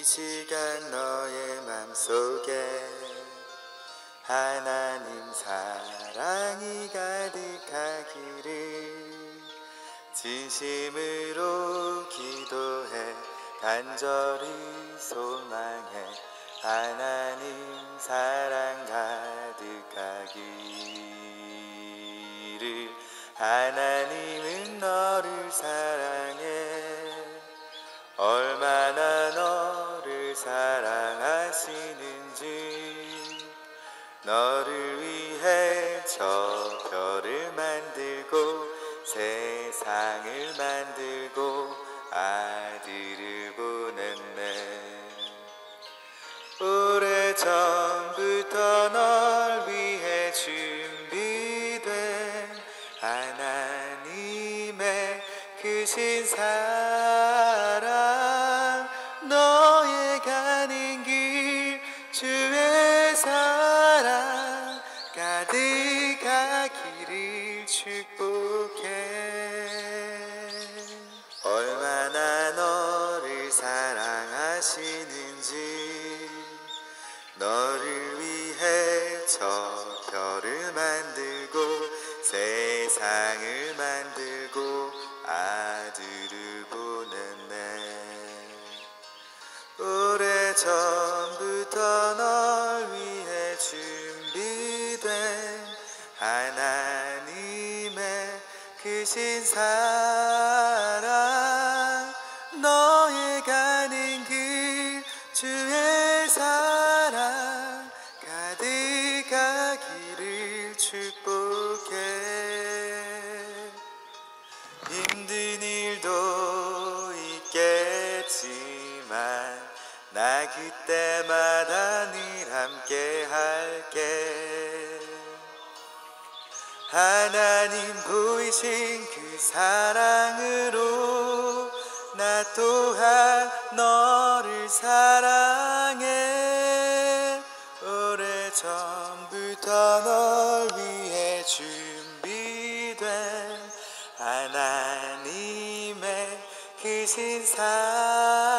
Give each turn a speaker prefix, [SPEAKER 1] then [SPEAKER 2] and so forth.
[SPEAKER 1] 이 시간 너의 맘속에 하나님 사랑이 가득하기를 진심으로 기도해 간절히 소망해 하나님 사랑 가득하기를 하나님은 너를 사랑해 얼마나 사랑하시는지 너를 위해 저 별을 만들고 세상을 만들고 아들을 보냈네. 오래전부터 널 위해 준비된 하나님의 크신 사랑 주의 사랑 가득하기를 축복해. 얼마나 너를 사랑하시는지 너를 위해 저 별을 만들고 세상을 만들고 전부터 널 위해 준비된 하나님의 크신 사랑. 너의 가는 길 주의 사랑. 가득하기를 축복 나 그때마다 늘 함께 할게. 하나님 보이신 그 사랑으로 나 또한 너를 사랑해. 오래전부터 널 위해 준비된 하나님의 크신 사랑